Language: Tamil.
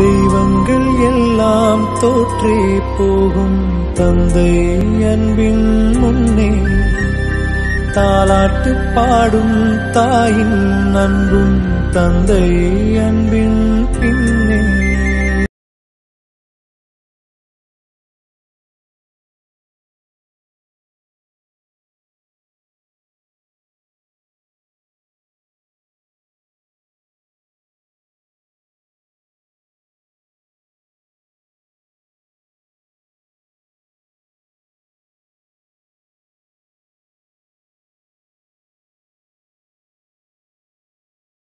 தெய்வங்கள் எல்லாம் தோற்றே போகும் தந்தை அன்பின் முன்னே. தாலாட்டு பாடும் தாயின் அன்பும் தந்தை அன்பின் பின்